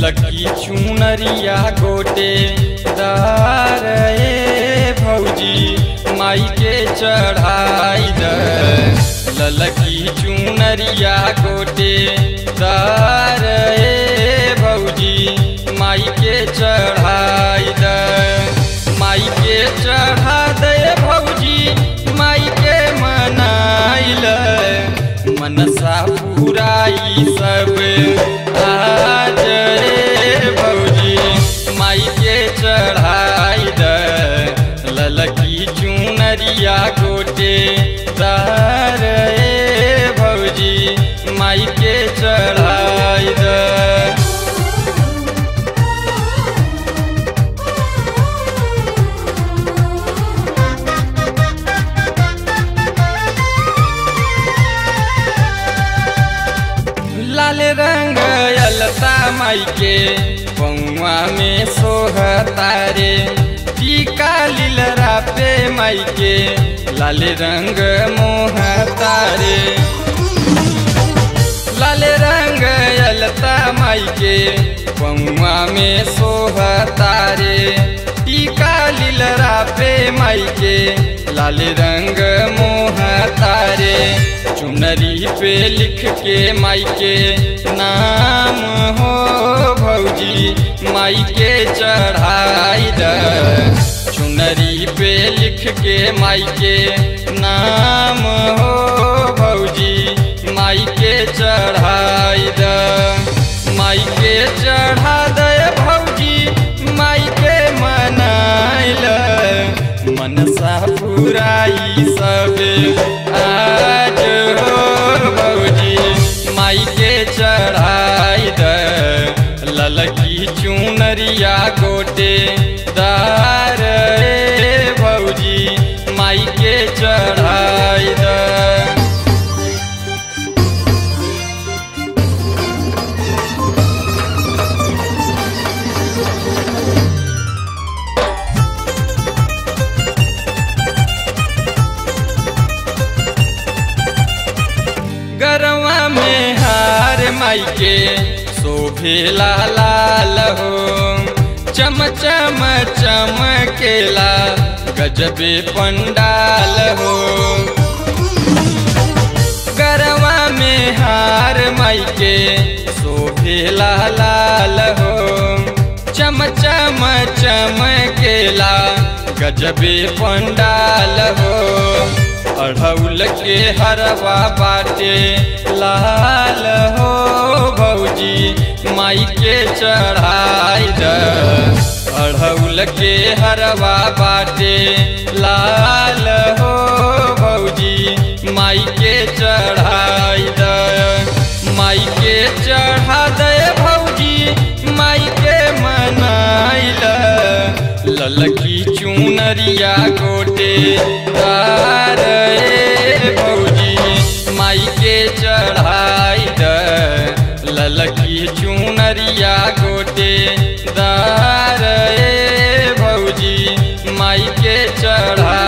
चुनरिया गोटे दार भौजी माई के चढ़ाई ललकी चुनरिया गोटे दार भौजी माई के चढ़ाई माई के पौआ में सोहतारे टीका लीलरा पे माई के लाल रंग मोहतारे लाल रंग अलता माई के पौआ में सोहतारे टीका लीलरा पे माई के लाल रंग मोह तारे, चुनरी पे लिख के माई के नाम हो भौजी माई के चढ़ाई द चुनरी पे लिख के माई के नाम हो भौजी माई के चढ़ाई पुराई सब आज हो भौजी माई के चढ़ाई द ललकी चुनरिया गोटे दार बऊजी माई के चढ़ाई के शोभेला लाल हो। चम चम चमकेला गजबे पंडाल हो। गरवा में हार माई के शोभेला लाल हो। चम चम चमकेला गजबे पंडाल हो। अढ़ौल के हरवा बाटे। लाल हो भौजी माई के चढ़ाई अढ़ौल के हरवा बाटे। लाल हो भौजी माई के चढ़ाई माई के चढ़ा दे भौजी माई के मनाइल ललकी चुनरिया गोटे तार भौजी माई के चढ़ाई द ललकी चुनरिया गोटे दार भौजी माई के चढ़ाई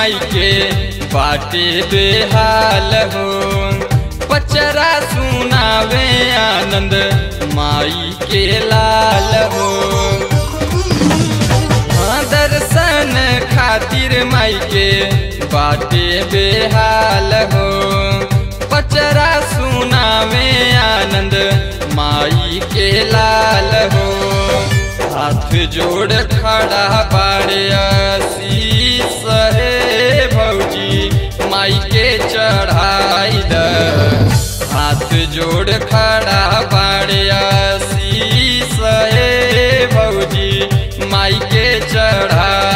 माई के बाटे बेहाल हो। पचरा सुनावे आनंद माई के लाल हो। हाँ दर्शन खातिर माई के बाटे बेहाल हो। पचरा सुनावे आनंद माई के लाल हो। हाथ जोड़ खड़ा भौजी माई के चढ़ाई द। हाथ जोड़ खड़ा बाड़े आशीष हे भौजी माई के चढ़ाई